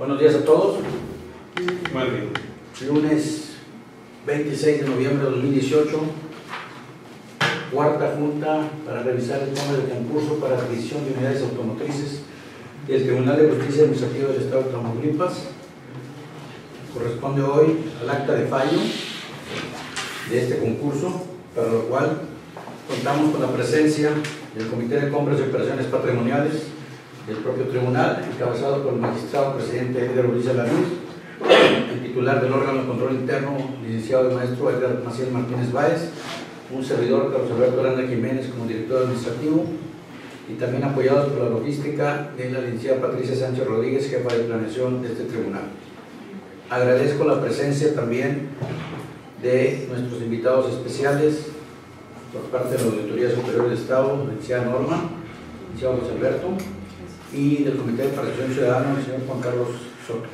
Buenos días a todos. Muy bien. Lunes 26 de noviembre de 2018. Cuarta junta para revisar el tema del concurso para adquisición de unidades automotrices del Tribunal de Justicia Administrativa del Estado de Tamaulipas. Corresponde hoy al acta de fallo de este concurso, para lo cual contamos con la presencia del Comité de Compras y Operaciones Patrimoniales del propio tribunal, encabezado por el magistrado presidente Edgar Ulises Lanús, el titular del órgano de control interno, licenciado de maestro Edgar Maciel Martínez Báez, un servidor, Carlos Alberto Aranda Jiménez, como director administrativo, y también apoyados por la logística de la licenciada Patricia Sánchez Rodríguez, jefa de planeación de este tribunal. Agradezco la presencia también de nuestros invitados especiales por parte de la Auditoría Superior del Estado, licenciada Norma, licenciado José Alberto, y del Comité de Participación Ciudadana, el señor Juan Carlos Soto.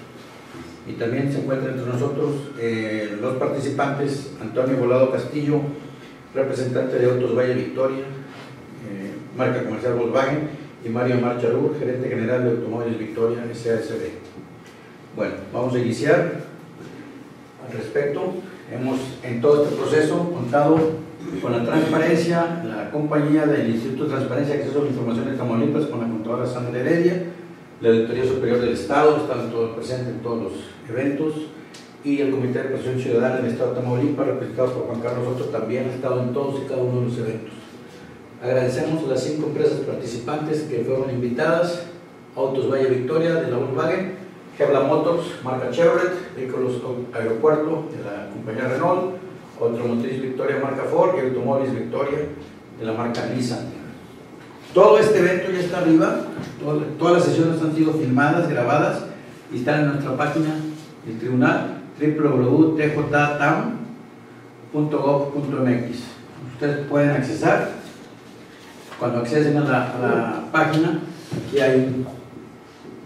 Y también se encuentran entre nosotros eh, los participantes, Antonio Volado Castillo, representante de Autos Valle Victoria, eh, marca comercial Volkswagen, y Mario Marcharur, gerente general de Automóviles Victoria, SASB. Bueno, vamos a iniciar al respecto. Hemos en todo este proceso contado con la transparencia, la compañía del Instituto de Transparencia y Acceso a la Información de Tamaulipas, con la contadora Sandra Heredia, la Auditoría Superior del Estado, están todos presentes en todos los eventos, y el Comité de Presión Ciudadana del Estado de Tamaulipas, representado por Juan Carlos Otto, también ha estado en todos y cada uno de los eventos. Agradecemos a las cinco empresas participantes que fueron invitadas, Autos Valle Victoria de la Volkswagen, Hebla Motors, marca Chevrolet, Vehículos Aeropuerto de la compañía Renault, Automotriz Victoria marca Ford y Automóviles Victoria de la marca Nissan. Todo este evento ya está arriba, todas las sesiones han sido filmadas, grabadas y están en nuestra página del tribunal www.tjtam.gov.mx. Ustedes pueden accesar. Cuando acceden a la, a la página, aquí hay un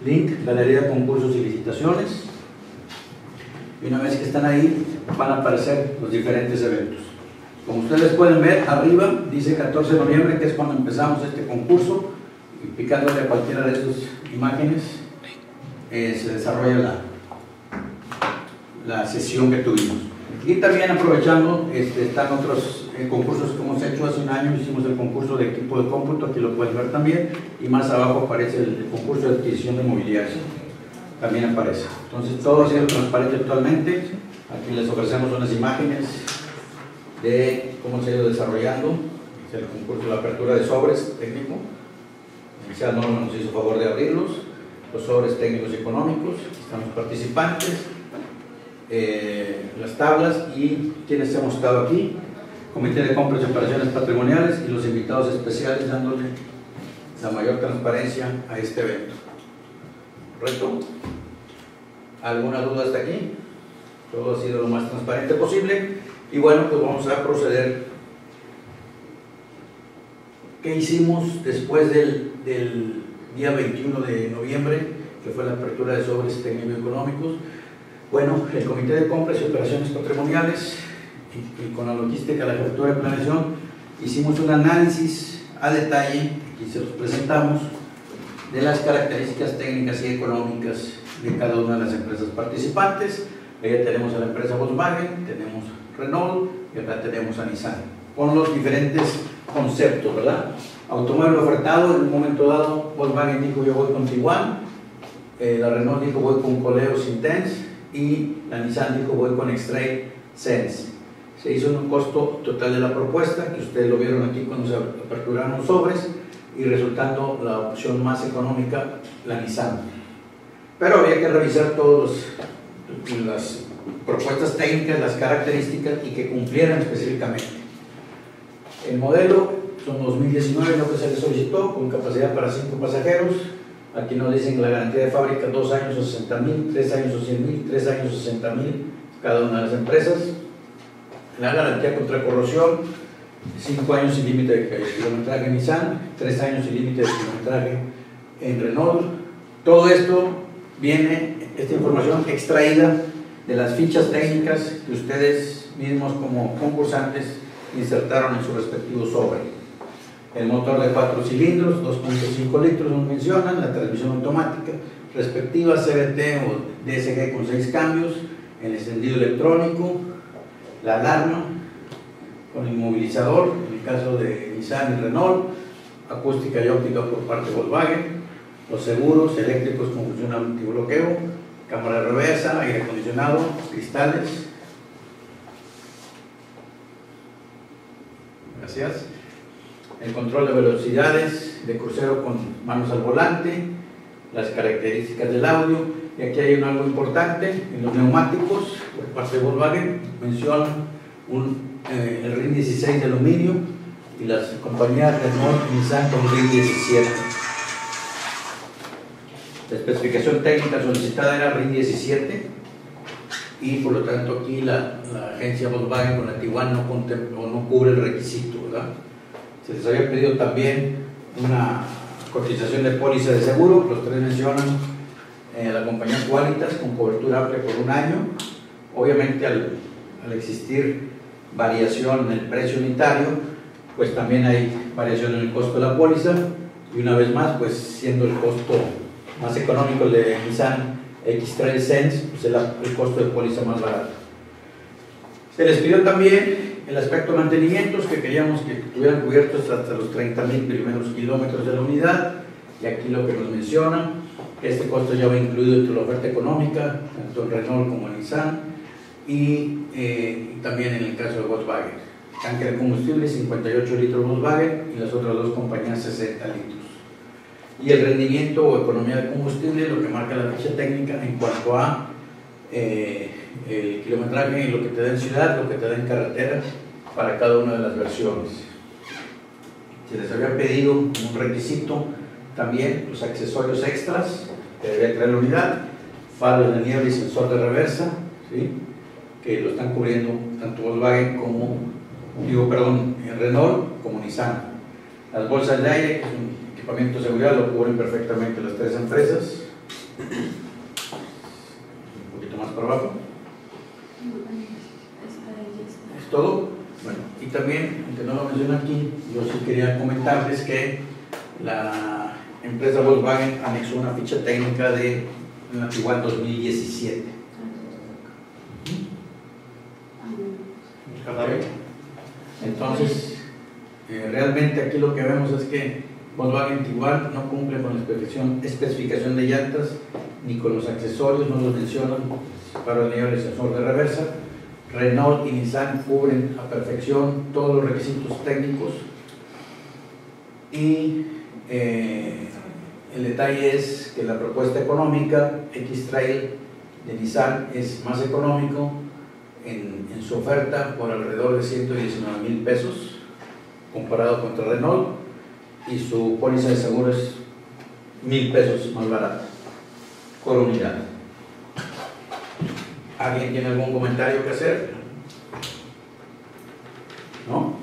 link, Galería de Concursos y Licitaciones. Y una vez que están ahí, van a aparecer los diferentes eventos. Como ustedes pueden ver, arriba dice 14 de noviembre, que es cuando empezamos este concurso, y picándole a cualquiera de estas imágenes, eh, se desarrolla la, la sesión que tuvimos. Y también aprovechando, este, están otros eh, concursos que hemos hecho hace un año, hicimos el concurso de equipo de cómputo, aquí lo pueden ver también, y más abajo aparece el, el concurso de adquisición de mobiliario, también aparece. Entonces todo ha sido transparente actualmente, aquí les ofrecemos unas imágenes de cómo se ha ido desarrollando. El concurso, la apertura de sobres técnico, el Norma nos hizo favor de abrirlos, los sobres técnicos y económicos, están los participantes, eh, las tablas y quienes hemos estado aquí, Comité de Compras y Operaciones Patrimoniales y los invitados especiales dándole la mayor transparencia a este evento. ¿Correcto? ¿Alguna duda hasta aquí? Todo ha sido lo más transparente posible y bueno, pues vamos a proceder. ¿Qué hicimos después del, del día 21 de noviembre, que fue la apertura de sobres técnico-económicos? Bueno, el Comité de Compras y Operaciones Patrimoniales y, y, con la logística, la apertura de planeación, hicimos un análisis a detalle, y se los presentamos, de las características técnicas y económicas de cada una de las empresas participantes. Ahí tenemos a la empresa Volkswagen, tenemos Renault y acá tenemos a Nissan, con los diferentes conceptos, ¿verdad? Automóvil ofertado, en un momento dado, Volkswagen dijo yo voy con Tiguan, eh, la Renault dijo voy con Coleos Intense, y la Nissan dijo voy con X-Trail Sense. Se hizo un costo total de la propuesta, que ustedes lo vieron aquí cuando se aperturaron los sobres, y resultando la opción más económica, la Nissan. Pero había que revisar todas las propuestas técnicas, las características y que cumplieran específicamente. El modelo son 2019 lo que se le solicitó, con capacidad para 5 pasajeros, Aquí nos dicen la garantía de fábrica, 2 años o 60 mil, 3 años o 100 mil, 3 años o 60 mil, cada una de las empresas. La garantía contra corrosión, 5 años sin límite de kilometraje en Nissan, 3 años sin límite de kilometraje en Renault. Todo esto viene, esta información extraída de las fichas técnicas que ustedes mismos como concursantes insertaron en su respectivo sobre. El motor de 4 cilindros, 2.5 litros nos mencionan, la transmisión automática, respectiva CBT o DSG con seis cambios, el encendido electrónico, la alarma con inmovilizador, en el caso de Nissan y Renault, acústica y óptica por parte de Volkswagen, los seguros eléctricos con función antibloqueo, cámara reversa, aire acondicionado, cristales. Gracias. El control de velocidades de crucero con manos al volante, las características del audio. Y aquí hay un algo importante, en los neumáticos, por parte de Volkswagen, menciona un, eh, el RIN 16 de aluminio y las compañías Renault Nissan con RIN 17. La especificación técnica solicitada era RIN 17 y por lo tanto aquí la, agencia Volkswagen con la Tiguan no, no cubre el requisito, ¿verdad? Se les había pedido también una cotización de póliza de seguro, los tres mencionan eh, la compañía Qualitas con cobertura amplia por un año. Obviamente al, al, existir variación en el precio unitario, pues también hay variación en el costo de la póliza y una vez más, pues siendo el costo más económico de Nissan X3 Sense, pues el, costo de póliza más barato. Se les pidió también el aspecto de mantenimientos, que queríamos que estuvieran cubiertos hasta los 30.000 primeros kilómetros de la unidad, y aquí lo que nos menciona, este costo ya va incluido en la oferta económica, tanto en Renault como en Nissan, y eh, también en el caso de Volkswagen. Tanque de combustible 58 litros Volkswagen y las otras dos compañías 60 litros. Y el rendimiento o economía de combustible, lo que marca la ficha técnica en cuanto a eh, el kilometraje lo que te da en ciudad, lo que te da en carretera para cada una de las versiones. Se les había pedido un requisito también los accesorios extras que debe traer la unidad, faros de nieve y sensor de reversa, ¿sí? que lo están cubriendo tanto Volkswagen como, digo, perdón, Renault como Nissan. Las bolsas de aire, que es un equipamiento de seguridad, lo cubren perfectamente las tres empresas. Un poquito más por abajo. ¿Es todo? Bueno, y también, aunque no lo menciono aquí, yo sí quería comentarles que la empresa Volkswagen anexó una ficha técnica de la Tiguan 2017. Entonces, eh, realmente aquí lo que vemos es que Volkswagen Tiguan no cumple con la especificación, de llantas ni con los accesorios, no los mencionan para el sensor de reversa. Renault y Nissan cubren a perfección todos los requisitos técnicos y eh, el detalle es que la propuesta económica X-Trail de Nissan es más económico en, en, su oferta por alrededor de 119 mil pesos comparado contra Renault y su póliza de seguro es mil pesos más barata por unidad. ¿Alguien tiene algún comentario que hacer? ¿No?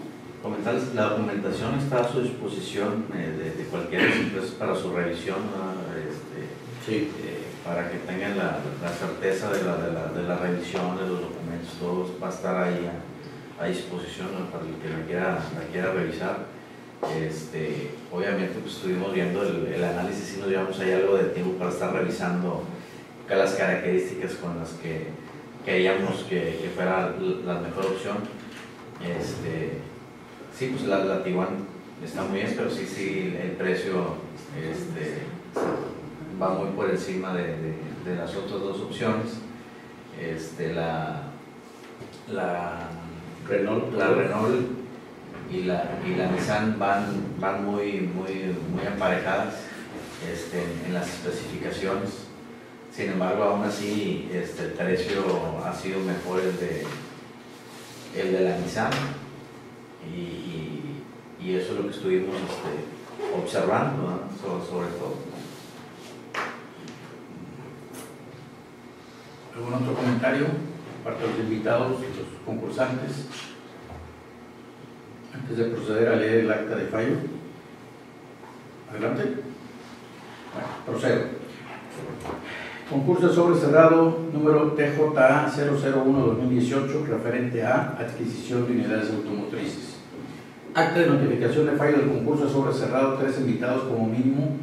Comentarles, la documentación está a su disposición eh, de, de, cualquiera de las empresas para su revisión, este, sí. eh, para que tengan la, la certeza de la, de, la, de la, revisión de los documentos, todo va a estar ahí a, a disposición ¿no? para el que la quiera, la quiera revisar. Este, obviamente pues, estuvimos viendo el, el análisis y nos llevamos ahí algo de tiempo para estar revisando las características con las que queríamos que, que, fuera la mejor opción. Este, sí, pues la, la Tiguan está muy bien, pero sí, sí, el precio este, va muy por encima de, de, de las otras dos opciones. Este, la, la Renault, la Renault y la, y la Nissan van, van muy, muy, muy emparejadas este, en las especificaciones. Sin embargo, aún así, este, el precio ha sido mejor el de, el de la Nissan y, y, y eso es lo que estuvimos este, observando ¿no? sobre, todo. ¿Algún otro comentario? Parte de los invitados, los concursantes. Antes de proceder a leer el acta de fallo. Adelante. Bueno, procedo. Concurso sobre cerrado número TJA 001-2018 referente a adquisición de unidades automotrices. Acta de notificación de fallo del concurso sobre cerrado, tres invitados como mínimo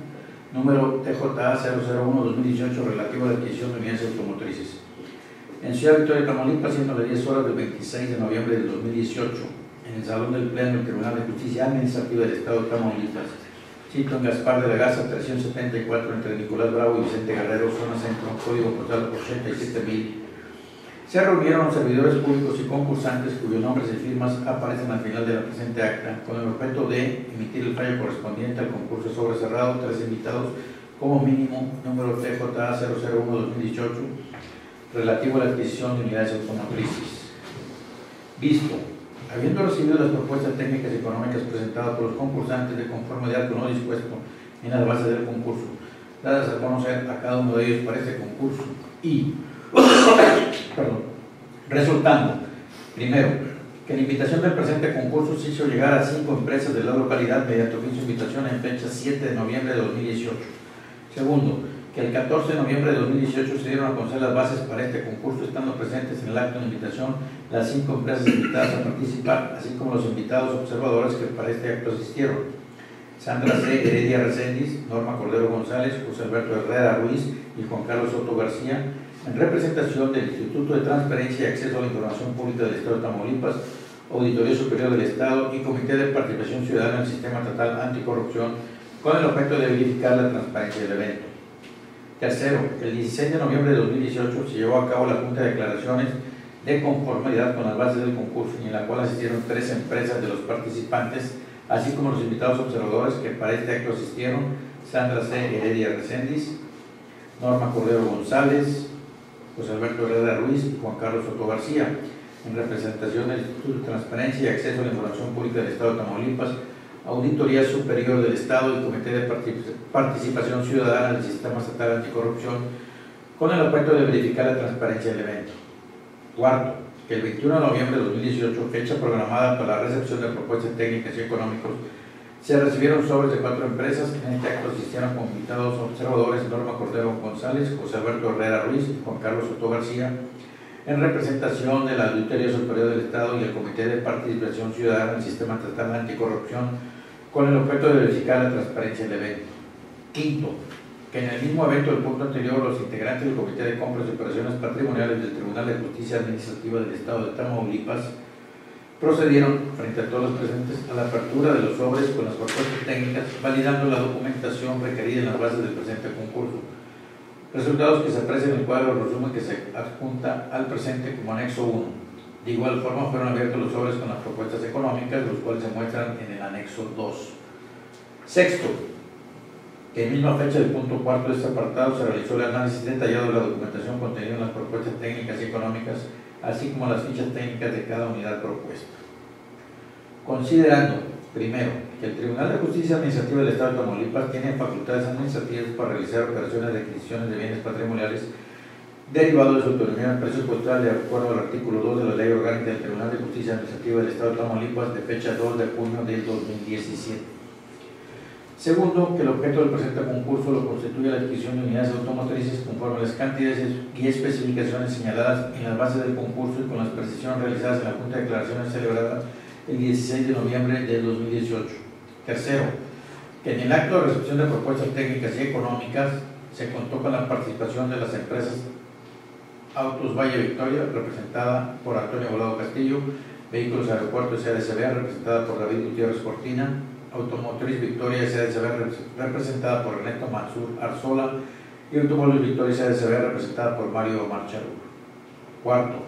número TJA 001-2018 relativo a la adquisición de unidades automotrices. En Ciudad Victoria, Tamaulipas, siendo las 10 horas del 26 de noviembre del 2018, en el Salón del Pleno del Tribunal de Justicia Administrativa del Estado de Tamaulipas, sitio en Gaspar de la Garza 374 entre Nicolás Bravo y Vicente Guerrero, zona centro, código postal 87000. Se reunieron los servidores públicos y concursantes cuyos nombres y firmas aparecen al final de la presente acta, con el objeto de emitir el fallo correspondiente al concurso sobre cerrado, tres invitados como mínimo, número TJA 001-2018, relativo a la adquisición de unidades automotrices. Visto, habiendo recibido las propuestas técnicas y económicas presentadas por los concursantes de conformidad con lo dispuesto en las bases del concurso, dadas a conocer a cada uno de ellos para este concurso y, perdón, resultando, primero, que la invitación del presente concurso se hizo llegar a cinco empresas de la localidad mediante oficio de invitación en fecha 7 de noviembre de 2018. Segundo, que el 14 de noviembre de 2018 se dieron a conocer las bases para este concurso, estando presentes en el acto de invitación las cinco empresas invitadas a participar, así como los invitados observadores que para este acto asistieron. Sandra C. Heredia Reséndiz, Norma Cordero González, José Alberto Herrera Ruiz y Juan Carlos Soto García, en representación del Instituto de Transparencia y Acceso a la Información Pública del Estado de Tamaulipas, Auditoría Superior del Estado y Comité de Participación Ciudadana en el Sistema Estatal Anticorrupción, con el objeto de verificar la transparencia del evento. Tercero, el 16 de noviembre de 2018 se llevó a cabo la Junta de Declaraciones de conformidad con las bases del concurso, en la cual asistieron tres empresas de los participantes, así como los invitados observadores que para este acto asistieron, Sandra C. Heredia Reséndiz, Norma Cordero González, José Alberto Herrera Ruiz y Juan Carlos Soto García, en representación del Instituto de Transparencia y Acceso a la Información Pública del Estado de Tamaulipas, Auditoría Superior del Estado y Comité de Participación Ciudadana del Sistema Estatal Anticorrupción, con el objeto de verificar la transparencia del evento. Cuarto, que el 21 de noviembre de 2018, fecha programada para la recepción de propuestas técnicas y económicos, se recibieron sobres de cuatro empresas que en este acto asistieron como invitados observadores Norma Cordero González, José Alberto Herrera Ruiz y Juan Carlos Soto García, en representación de la Auditoría Superior del Estado y el Comité de Participación Ciudadana del Sistema Estatal Anticorrupción, con el objeto de verificar la transparencia del evento. Quinto, que en el mismo evento del punto anterior, los integrantes del Comité de Compras y Operaciones Patrimoniales del Tribunal de Justicia Administrativa del Estado de Tamaulipas procedieron, frente a todos los presentes, a la apertura de los sobres con las propuestas técnicas, validando la documentación requerida en las bases del presente concurso. Resultados que se aprecian en el cuadro resumen que se adjunta al presente como anexo 1. De igual forma fueron abiertos los sobres con las propuestas económicas, los cuales se muestran en el anexo 2. Sexto, que en misma fecha del punto cuarto de este apartado se realizó el análisis detallado de la documentación contenida en las propuestas técnicas y económicas así como las fichas técnicas de cada unidad propuesta. Considerando, primero, que el Tribunal de Justicia Administrativa del Estado de Tamaulipas tiene facultades administrativas para realizar operaciones de adquisiciones de bienes patrimoniales derivados de su autonomía presupuestal de acuerdo al artículo 2 de la Ley Orgánica del Tribunal de Justicia Administrativa del Estado de Tamaulipas de fecha 2 de junio del 2017 Segundo, que el objeto del presente concurso lo constituye la adquisición de unidades automotrices conforme a las cantidades y especificaciones señaladas en las bases del concurso y con las precisiones realizadas en la Junta de Declaraciones celebrada el 16 de noviembre del 2018. Tercero, que en el acto de recepción de propuestas técnicas y económicas se contó con la participación de las empresas Autos Valle Victoria, representada por Antonio Volado Castillo, Vehículos Aeropuertos SADCB, representada por David Gutiérrez Cortina, Automotriz Victoria SADCB representada por Ernesto Mansur Arzola. Y Automóvil Victoria SADCB representada por Mario Marcharu. Cuarto,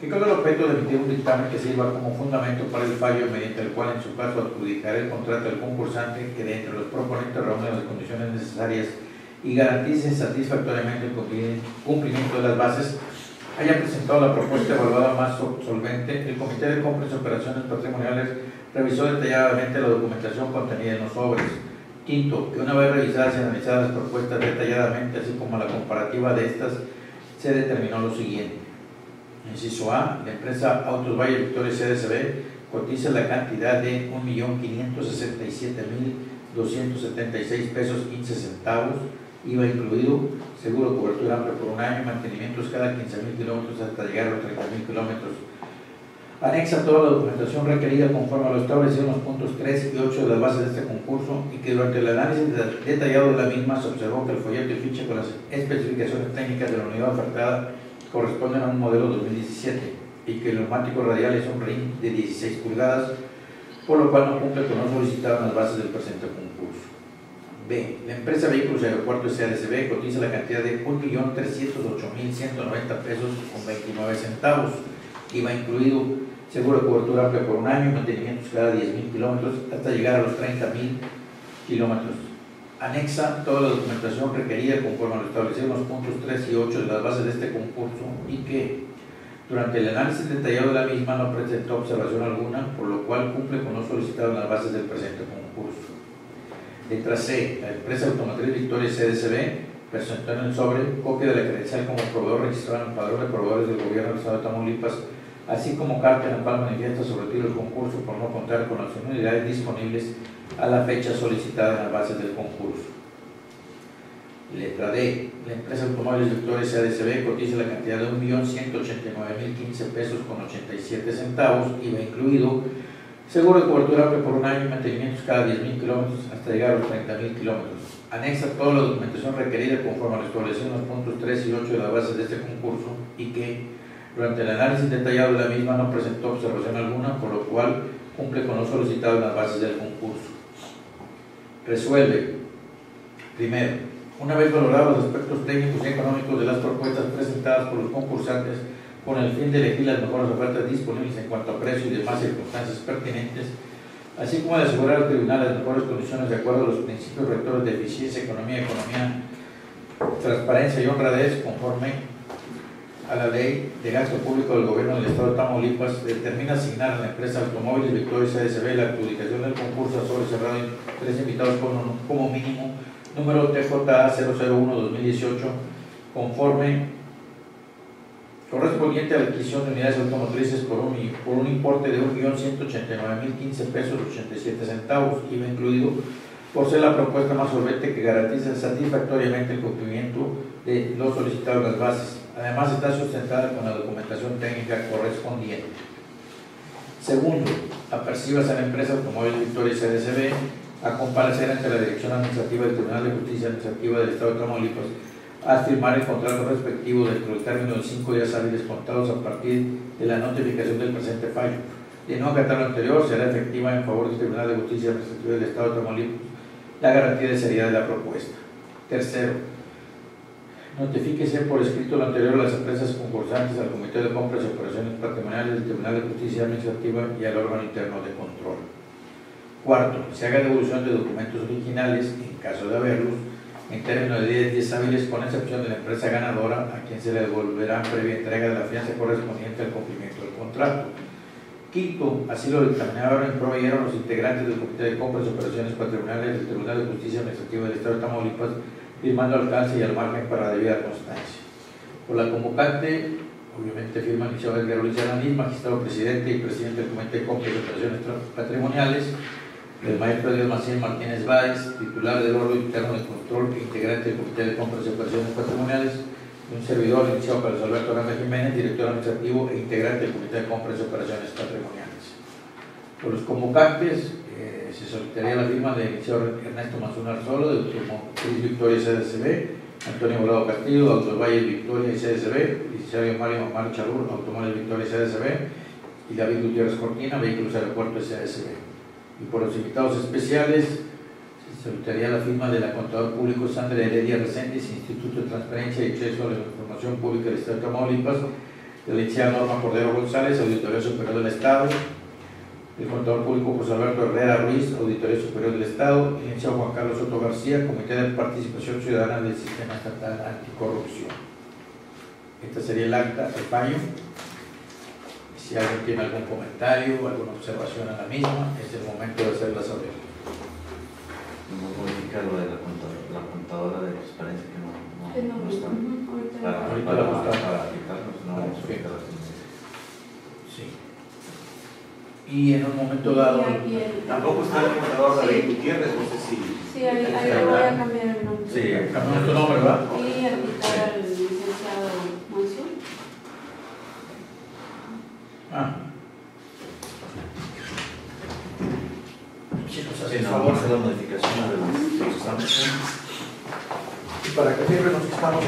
que con el objeto de emitir un dictamen que sirva como fundamento para el fallo mediante el cual en su caso adjudicará el contrato al concursante que de entre los proponentes reúne las condiciones necesarias y garantice satisfactoriamente el cumplimiento de las bases haya presentado la propuesta evaluada más solvente, el Comité de Compras y Operaciones Patrimoniales revisó detalladamente la documentación contenida en los sobres. Quinto, que una vez revisadas y analizadas las propuestas detalladamente, así como la comparativa de estas, se determinó lo siguiente. Inciso A, la empresa Autos Valle Victoria CDCB cotiza la cantidad de 1.567.276 pesos 15 centavos, IVA incluido, seguro cobertura amplia por un año, mantenimientos cada 15.000 kilómetros hasta llegar a los 30.000 kilómetros Anexa toda la documentación requerida conforme a lo establecido en los puntos 3 y 8 de las bases de este concurso y que durante el análisis detallado de la misma se observó que el folleto y ficha con las especificaciones técnicas de la unidad ofertada corresponden a un modelo 2017 y que el neumático radial es un ring de 16 pulgadas, por lo cual no cumple con lo solicitado en las bases del presente concurso. B. La empresa Vehículos y Aeropuertos SADCB cotiza la cantidad de 1.308.190 pesos con 29 centavos. va incluido seguro de cobertura amplia por un año, mantenimientos cada 10.000 kilómetros hasta llegar a los 30.000 kilómetros. Anexa toda la documentación requerida conforme a lo establecido en los puntos 3 y 8 de las bases de este concurso y que durante el análisis detallado de la misma no presentó observación alguna, por lo cual cumple con lo solicitado en las bases del presente concurso. Letra C. La empresa automotriz Victoria CDCB presentó en el sobre copia de la credencial como proveedor registrado en el padrón de proveedores del gobierno del estado de Tamaulipas, así como carta en la cual manifiesta sobre el concurso por no contar con las unidades disponibles a la fecha solicitada en las bases del concurso. Letra D. La empresa Automóviles Victoria CDCB cotiza la cantidad de 1.189.015 pesos con 87 centavos, IVA incluido, Seguro de cobertura por un año y mantenimientos cada 10.000 kilómetros hasta llegar a los 30.000 kilómetros. Anexa toda la documentación requerida conforme a la establecido en los puntos 3 y 8 de la base de este concurso y que durante el análisis detallado de la misma no presentó observación alguna, por lo cual cumple con lo solicitado en las bases del concurso. Resuelve. Primero, una vez valorados los aspectos técnicos y económicos de las propuestas presentadas por los concursantes, con el fin de elegir las mejores ofertas disponibles en cuanto a precio y demás circunstancias pertinentes, así como de asegurar al tribunal las mejores condiciones de acuerdo a los principios rectores de eficiencia, economía, economía, transparencia y honradez conforme a la ley de gasto público del gobierno del estado de Tamaulipas, determina asignar a la empresa Automóviles Victoria CSB la adjudicación del concurso sobre cerrado tres invitados como, como mínimo, número TJA 001-2018, conforme correspondiente a la adquisición de unidades automotrices por un, por un importe de 1.189.015 pesos 87 centavos, IVA incluido, por ser la propuesta más solvente que garantiza satisfactoriamente el cumplimiento de lo solicitado en las bases. Además, está sustentada con la documentación técnica correspondiente. Segundo, apercibas a la empresa Automóvil Victoria CDCB a comparecer ante la Dirección Administrativa del Tribunal de Justicia Administrativa del Estado de Tamaulipas a firmar el contrato respectivo dentro del término de cinco días hábiles contados a partir de la notificación del presente fallo. De no acatar lo anterior, será efectiva en favor del Tribunal de Justicia Administrativa del Estado de Tamaulipas la garantía de seriedad de la propuesta. Tercero, notifíquese por escrito lo anterior a las empresas concursantes al Comité de Compras y Operaciones Patrimoniales del Tribunal de Justicia Administrativa y al órgano interno de control. Cuarto, se haga devolución de documentos originales, en caso de haberlos, en términos de 10 días hábiles, con excepción de la empresa ganadora, a quien se le devolverá previa entrega de la fianza correspondiente al cumplimiento del contrato. Quinto, así lo dictaminaron y proveyeron los integrantes del Comité de Compras y Operaciones Patrimoniales del Tribunal de Justicia Administrativa del Estado de Tamaulipas, firmando alcance y al margen para debida constancia. Por la convocante, obviamente firma Isabel Guerrero Liz magistrado presidente y presidente del Comité de Compras y Operaciones Patrimoniales, el maestro Dios Maciel Martínez Báez, titular del órgano interno de control e integrante del Comité de Compras y Operaciones Patrimoniales, y un servidor, licenciado Carlos Alberto Aranda Jiménez, director administrativo e integrante del Comité de Compras y Operaciones Patrimoniales. Por los convocantes, eh, se solicitaría la firma del licenciado Ernesto Manzuna Arzolo, de Automotriz Victoria CDCB, Antonio Volado Castillo, Autos Valle Victoria y CDCB, licenciado Mario Omar Chalur, Automóviles Victoria y CDCB, y David Gutiérrez Cortina, Vehículos Aeropuertos CDCB y por los invitados especiales se solicitaría la firma de la contador público Sandra Heredia Reséndiz, Instituto de Transparencia y Acceso a la Información Pública del Estado de Tamaulipas, de la licenciada Norma Cordero González, Auditoría Superior del Estado, el contador público José Alberto Herrera Ruiz, Auditoría Superior del Estado, y el licenciado Juan Carlos Soto García, Comité de Participación Ciudadana del Sistema Estatal Anticorrupción. Esta sería el acta, el. Si alguien tiene algún comentario o alguna observación a la misma, es el momento de hacerla saber. No modifica lo de la contadora, la contadora de transparencia que no, no, Que no, no está. Para, la- para, la buscamos. para quitarnos, no Para modifica la Sí. Y en un momento dado, el- Tampoco está el contador Sí. David Gutiérrez, no sé si. Sí, ahí, ahí voy a cambiar el nombre. Sí, cambiamos tu nombre, ¿verdad? Y a quitar al licenciado Mansur. Ah, a Sí, su no, favor. vamos a hacer las modificaciones de los, de los estamos. Y para que firmen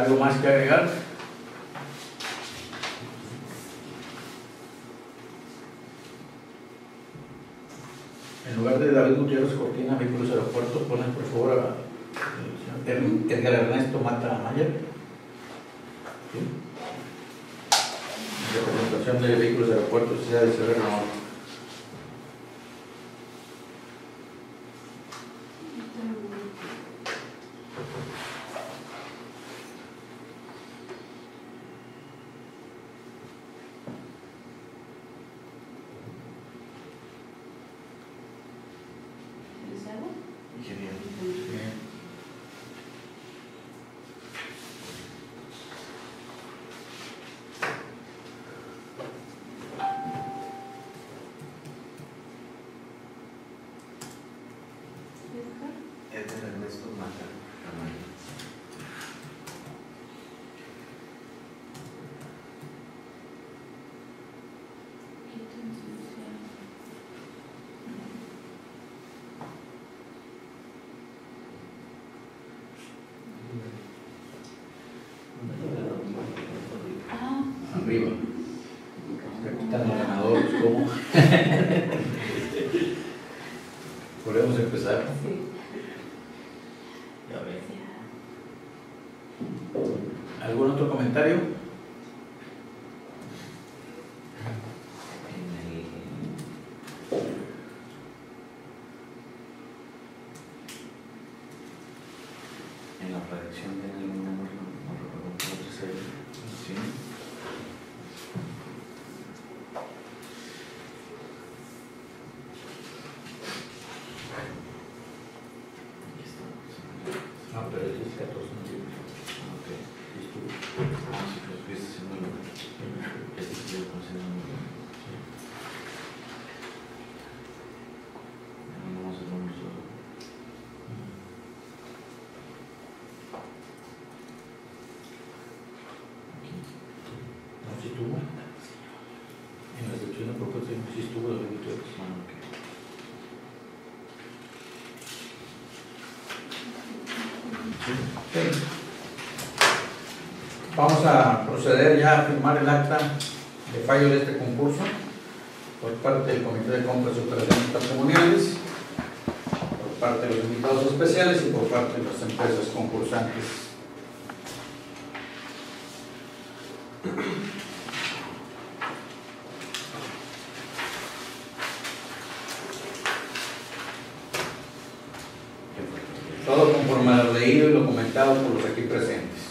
¿Algo más que agregar? En lugar de David Gutiérrez Cortina, vehículos aeropuertos, ponen por favor a Edgar Ernesto Mata Mayer. ¿Sí? Representación de vehículos aeropuertos, sea de ser renovado. Ingeniero. Edgar Ernesto Mata Camayo. Ah, Arriba. Quitando ganadores, ¿cómo? Podemos empezar. sí. ¿Algún otro comentario? En la redacción de algún número, no recuerdo cuál es el. Sí. Aquí está. No, pero es 14 Ok. Ah, sí, pues, este es el número. Este sí lo considero muy bien. Vamos a hacer un uso. Aquí. No, sí estuvo. En la sección de proposición sí estuvo de Gutiérrez. Ah, ok. Vamos a proceder ya a firmar el acta de fallo de este concurso por parte del Comité de Compras y Operaciones Patrimoniales, por parte de los invitados especiales y por parte de las empresas concursantes. Todo conforme a lo comentado por los aquí presentes.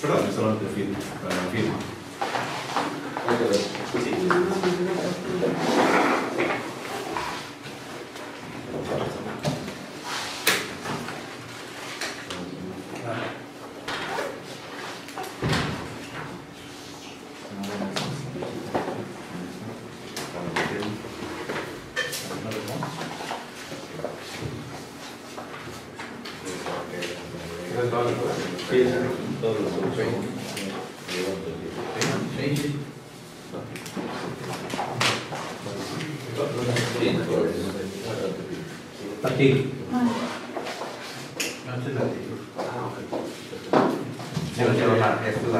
Perdón, solamente firma, para la firma. No, Sí, todos los Sí, sí. Aquí. Antes la Sí, pero la- esta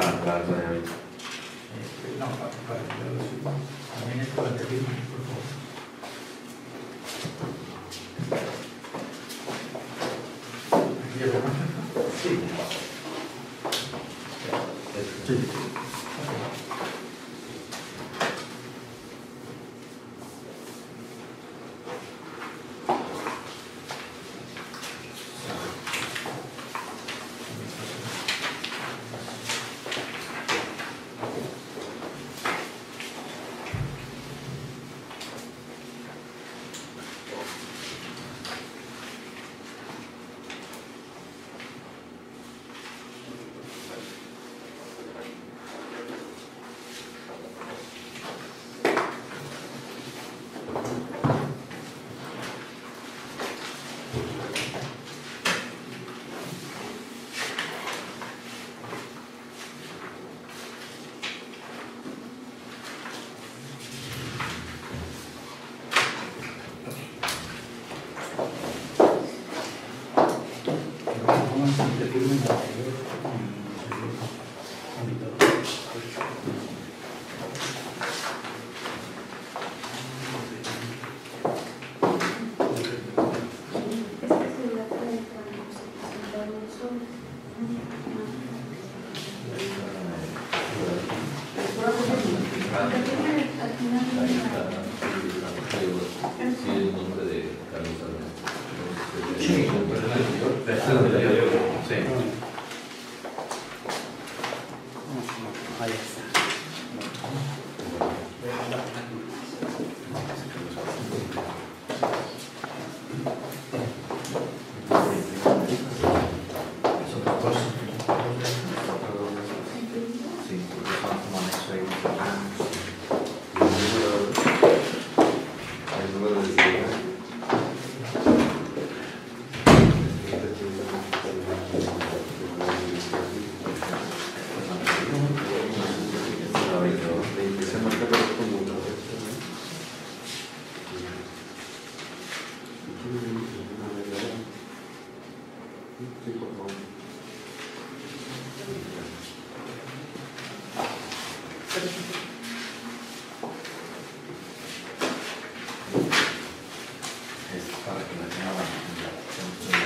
para que la tenga la-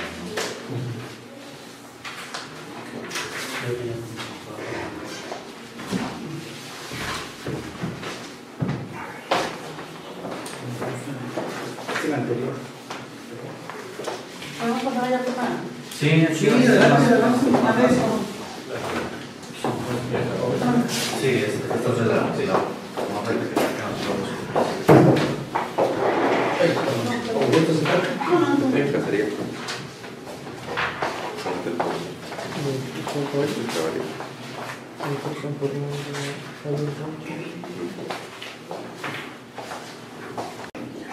anterior. A pasar ya acá. Sí, Sí, adelante, adelante. Sí, es, esto es la, sí, vamos a ver que acá nosotros. Ay, perdón. ¿O gustas sentar? Venga, sería.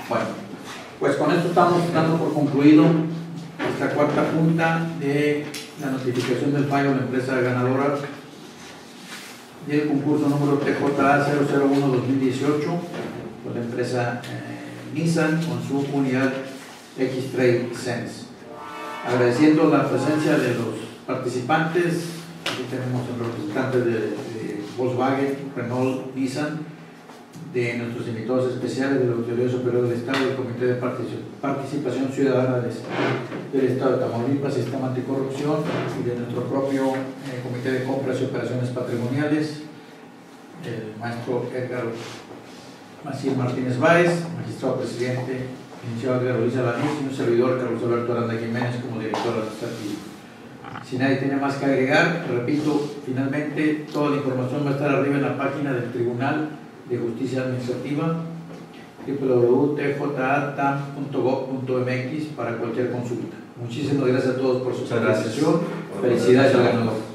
Bueno, pues con esto estamos dando por concluido esta cuarta junta de la notificación del fallo de la empresa ganadora del concurso número TJA 001-2018 por la empresa eh, Nissan con su unidad X-Trail Sense. Agradeciendo la presencia de los participantes, aquí tenemos el representante de, de Volkswagen, Renault, Nissan, de nuestros invitados especiales de la Autoridad Superior del Estado, del Comité de Partici- Participación Ciudadana del, Estado de Tamaulipas, Sistema Anticorrupción y de nuestro propio eh, Comité de Compras y Operaciones Patrimoniales, el maestro Edgar Maciel Martínez Báez, magistrado presidente, licenciado Edgar Luis Alanís y un servidor, Carlos Alberto Aranda Jiménez, como director administrativo. Si nadie tiene más que agregar, repito, finalmente toda la información va a estar arriba en la página del Tribunal de Justicia Administrativa www.tjatam.gov.mx para cualquier consulta. Muchísimas gracias a todos por su participación. Felicidades al ganador.